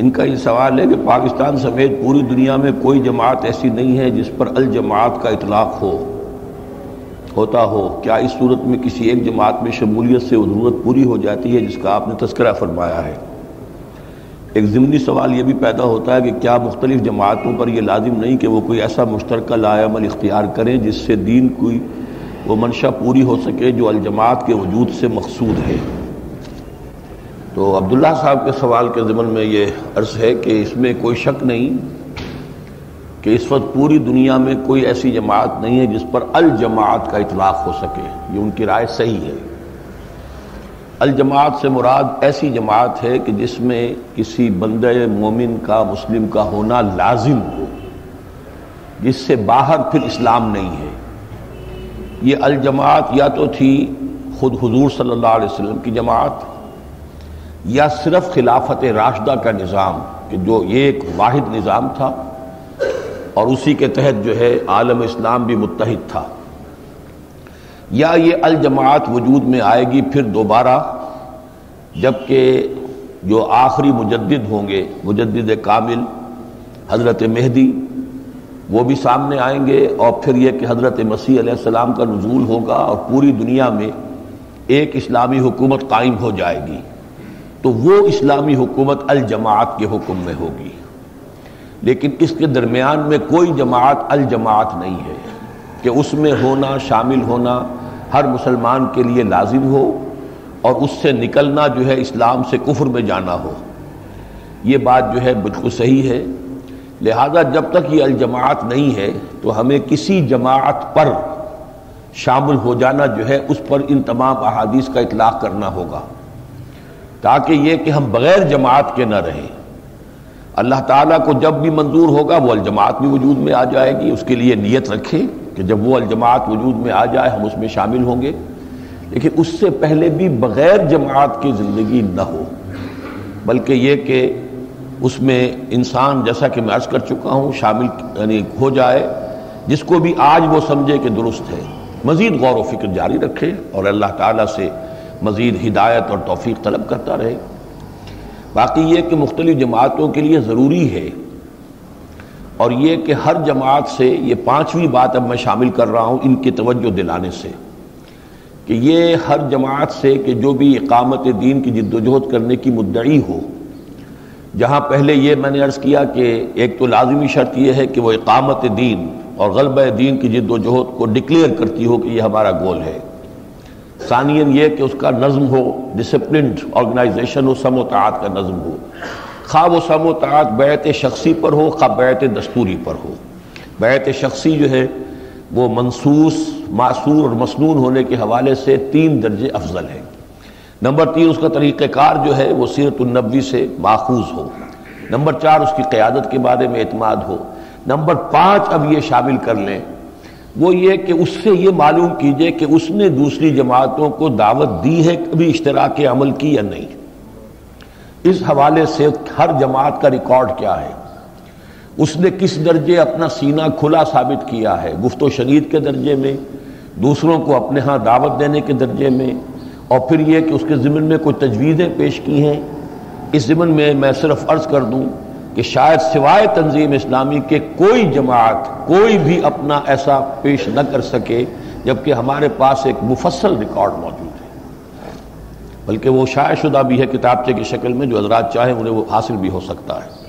इनका ये सवाल है कि पाकिस्तान समेत पूरी दुनिया में कोई जमात ऐसी नहीं है जिस पर अल जमात का इतलाक़ हो। होता हो। क्या इस सूरत में किसी एक जमात में शमूलियत से ज़रूरत पूरी हो जाती है जिसका आपने तस्करा फरमाया है? एक ज़मनी सवाल ये भी पैदा होता है कि क्या मुख्तलिफ़ जमातों पर यह लाजिम नहीं कि वो कोई ऐसा मुश्तर लायामल इख्तियार करें जिससे दीन कोई वो मंशा पूरी हो सके जो अलजमात के वजूद से मकसूद है? तो अब्दुल्ला साहब के सवाल के ज़मन में ये अर्ज़ है कि इसमें कोई शक नहीं कि इस वक्त पूरी दुनिया में कोई ऐसी जमात नहीं है जिस पर अल जमात का इतलाक़ हो सके। ये उनकी राय सही है। अल जमात से मुराद ऐसी जमात है कि जिसमें किसी बंद मोमिन का, मुस्लिम का होना लाजिम हो, जिससे बाहर फिर इस्लाम नहीं है। ये अल जमात या तो थी खुद हुजूर अलैहि वसल्लम की जमात या सिर्फ़ खिलाफत राशदा का निज़ाम, कि जो ये एक वाहिद निज़ाम था, और उसी के तहत जो है आलम इस्लाम भी मुतहद था। या ये अलजमात वजूद में आएगी फिर दोबारा, जबकि जो आखिरी मुजद होंगे मुजद कामिल, हज़रत मेहदी, वो भी सामने आएँगे, और फिर यह कि हज़रत मसीह का नजूल होगा, और पूरी दुनिया में एक इस्लामी हुकूमत कायम हो जाएगी। तो वो इस्लामी हुकूमत अल जमात के हुक्म में होगी। लेकिन इसके दरमियान में कोई जमात अल जमात नहीं है कि उसमें होना, शामिल होना हर मुसलमान के लिए लाजिम हो और उससे निकलना जो है इस्लाम से कुफर में जाना हो। ये बात जो है बिल्कुल सही है। लिहाजा जब तक ये अलजमात नहीं है तो हमें किसी जमात पर शामिल हो जाना जो है उस पर इन तमाम अहादीस का इतलाक़ करना होगा। ताकि ये कि हम बग़ैर जमात के न रहें। अल्लाह ताला को जब भी मंजूर होगा, वो अलजमात भी वजूद में आ जाएगी। उसके लिए नीयत रखें कि जब वो अलजमात वजूद में आ जाए, हम उसमें शामिल होंगे। लेकिन उससे पहले भी बग़ैर जमात की ज़िंदगी न हो। बल्कि ये कि उसमें इंसान, जैसा कि मैं अर्ज़ कर चुका हूँ, शामिल, यानी हो जाए, जिसको भी आज वो समझे कि दुरुस्त है। मज़ीद गौर व फ़िक्र जारी रखे और अल्लाह ताला से मज़ीद हिदायत और तोफ़ी तलब करता रहे। बाकी ये कि मुख्तलिफ़ जमातों के लिए ज़रूरी है और ये कि हर जमात से ये पाँचवीं बात अब मैं शामिल कर रहा हूँ इनकी तवज्जो दिलाने से कि ये हर जमात से कि जो भी इकामत दीन की जद्दोजहद करने की मुद्दई हो, जहाँ पहले ये मैंने अर्ज़ किया कि एक तो लाजमी शर्त यह है कि वह इकामत दीन और गलब दीन की जद्दोजहद को डिक्लेयर करती हो कि यह हमारा गोल है। सानियन ये कि उसका नज़म हो डिसिप्लिन ऑर्गेनाइजेशन हो समोतात का नज़म हो। खा वो समोतात बैत शख्सी पर हो खा बैत दस्तूरी पर हो। बैत शख्सी जो है, वो मनसूस मासूर और मसनून होने के हवाले से तीन दर्जे अफजल है। नंबर तीन, उसका तरीक़ार जो है, वो सीरतुलनबी से माखूज हो। नंबर चार, उसकी क़्यादत के बारे में अतमाद हो। नंबर पाँच, अब ये शामिल कर लें वो ये कि उससे ये मालूम कीजिए कि उसने दूसरी जमातों को दावत दी है कभी इश्तराक अमल की या नहीं। इस हवाले से हर जमात का रिकॉर्ड क्या है? उसने किस दर्जे अपना सीना खुला साबित किया है? गुफ्तो शनीद के दर्जे में, दूसरों को अपने यहाँ दावत देने के दर्जे में, और फिर यह कि उसके ज़िमन में कोई तजवीज़ें पेश की हैं। इस ज़िमन में मैं सिर्फ़ अर्ज़ कर दूँ कि शायद सिवाय तंजीम इस्लामी के कोई जमात, कोई भी अपना ऐसा पेश न कर सके, जबकि हमारे पास एक मुफसल रिकॉर्ड मौजूद है। बल्कि वो शायद शुदा भी है किताबचे की शक्ल में, जो हजरात चाहे उन्हें वो हासिल भी हो सकता है।